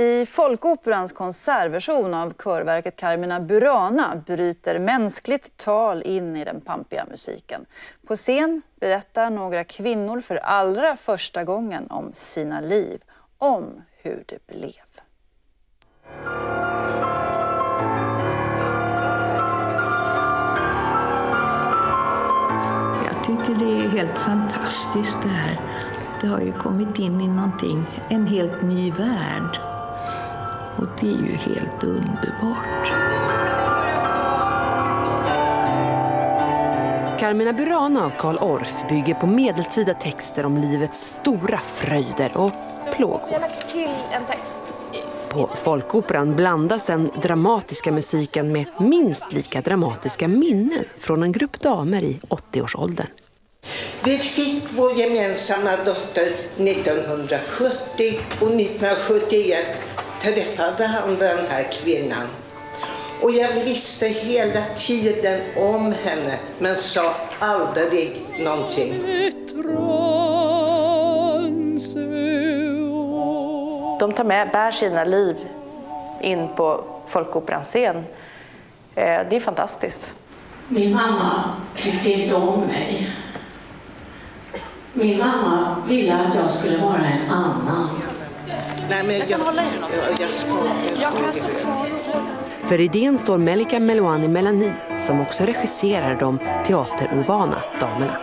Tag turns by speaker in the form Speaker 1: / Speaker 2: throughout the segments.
Speaker 1: I Folkoperans konsertversion av körverket Carmina Burana bryter mänskligt tal in i den pampiga musiken. På scen berättar några kvinnor för allra första gången om sina liv, om hur det blev.
Speaker 2: Jag tycker det är helt fantastiskt det här. Det har ju kommit in i någonting, en helt ny värld. Och det är ju helt underbart.
Speaker 3: Carmina Burana av Karl Orff bygger på medeltida texter om livets stora fröjder och plågor.
Speaker 4: Jag lagt till en text.
Speaker 3: På Folkoperan blandas den dramatiska musiken med minst lika dramatiska minnen från en grupp damer i 80-årsåldern.
Speaker 5: Vi fick vår gemensamma dotter 1970 och 1971 träffade han den här kvinnan. Och jag visste hela tiden om henne men sa aldrig någonting.
Speaker 4: De tar med, bär sina liv in på Folkoperans scen. Eh, Det är fantastiskt.
Speaker 6: Min mamma tyckte inte om mig. Min mamma ville att jag skulle vara en annan.
Speaker 5: Nej, men jag, jag, jag, ska, jag,
Speaker 4: kan stå kvar
Speaker 3: För idén står Melika Melouani Melani som också regisserar de teaterovana damerna.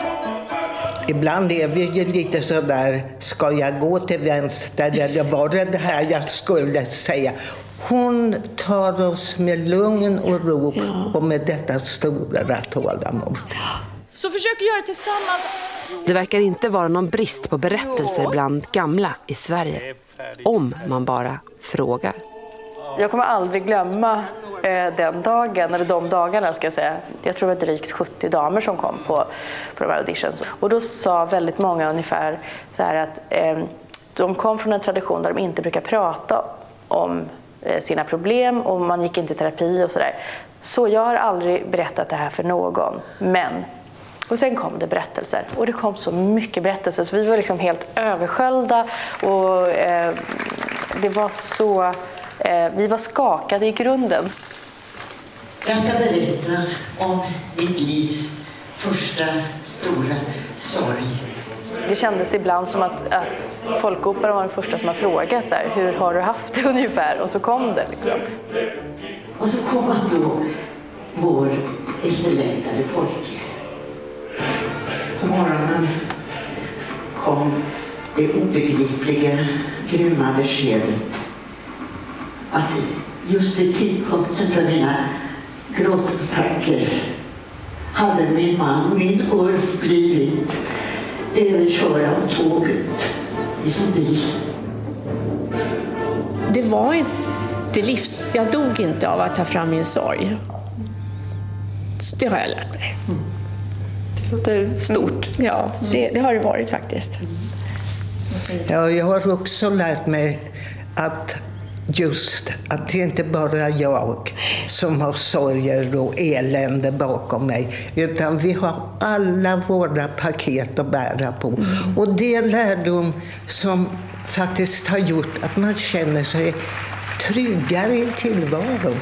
Speaker 5: Ibland är vi ju lite sådär, ska jag gå till vänster eller var det det här jag skulle säga? Hon tar oss med lugn och ro och med detta stora tålamod.
Speaker 4: Så försök göra det tillsammans.
Speaker 3: Det verkar inte vara någon brist på berättelser bland gamla i Sverige. Om man bara frågar.
Speaker 4: Jag kommer aldrig glömma eh, den dagen, eller de dagarna ska jag säga. Jag tror det var drygt 70 damer som kom på, på de här auditions. Och då sa väldigt många ungefär så här att eh, de kom från en tradition där de inte brukar prata om eh, sina problem och man gick inte i terapi och sådär. Så jag har aldrig berättat det här för någon. Men och sen kom det berättelser och det kom så mycket berättelser så vi var liksom helt översköljda och eh, det var så, eh, vi var skakade i grunden.
Speaker 6: Jag ska berätta om mitt livs första stora sorg.
Speaker 4: Det kändes ibland som att, att Folkoperan var den första som har frågat så här, hur har du haft det ungefär och så kom det. Liksom.
Speaker 6: Och så kom han då, vår efterlängtade pojke. På morgonen kom det obegripliga, grymma beskedet att just vid tidpunkten för mina gråtattacker hade min man, min Ulf, blivit överkörd av tåget i sin bil.
Speaker 7: Det var inte livs... Jag dog inte av att ta fram min sorg. Så Det har jag lärt mig.
Speaker 4: Det låter stort.
Speaker 7: Ja, det, det har det varit faktiskt.
Speaker 5: Ja, jag har också lärt mig att just att det inte bara är jag som har sorger och elände bakom mig. Utan vi har alla våra paket att bära på. Och det är lärdom som faktiskt har gjort att man känner sig tryggare i tillvaron.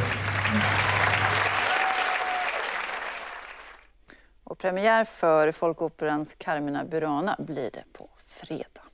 Speaker 1: Premiär för Folkoperans Carmina Burana blir det på fredag.